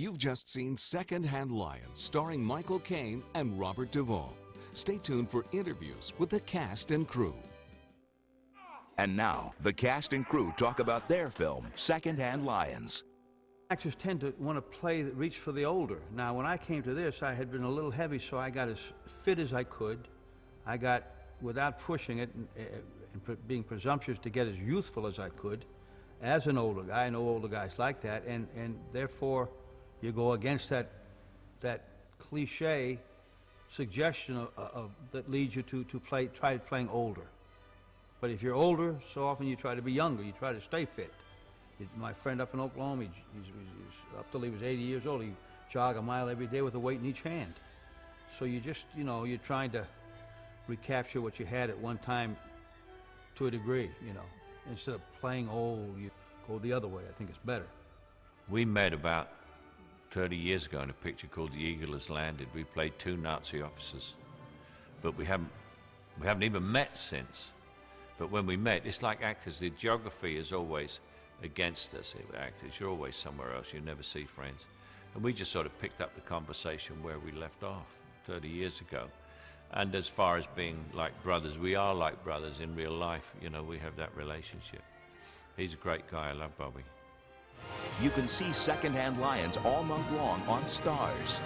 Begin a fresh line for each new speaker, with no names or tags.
You've just seen Secondhand Lions starring Michael Caine and Robert Duvall. Stay tuned for interviews with the cast and crew.
And now, the cast and crew talk about their film, Secondhand Lions.
Actors tend to want to play, reach for the older. Now, when I came to this, I had been a little heavy, so I got as fit as I could. I got, without pushing it and, eh, and being presumptuous, to get as youthful as I could as an older guy. I know older guys like that, and, and therefore, you go against that, that cliche suggestion of, of, that leads you to, to play, try playing older. But if you're older, so often you try to be younger. You try to stay fit. It- My friend up in Oklahoma, he's, he's, he's up till he was 80 years old. He jog a mile every day with a weight in each hand. So you just, you know, you're trying to recapture what you had at one time to a degree, you know. Instead of playing old, you go the other way. I think it's better.
We met about 30 years ago in a picture called The Eagle Has Landed. We played two Nazi officers, but we haven't, we haven't even met since. But when we met, it's like actors, the geography is always against us. Actors, you're always somewhere else, you never see friends. And we just sort of picked up the conversation where we left off 30 years ago. And as far as being like brothers, we are like brothers in real life. You know, we have that relationship. He's a great guy. I love Bobby.
You can see Secondhand Lions all month long on Starz.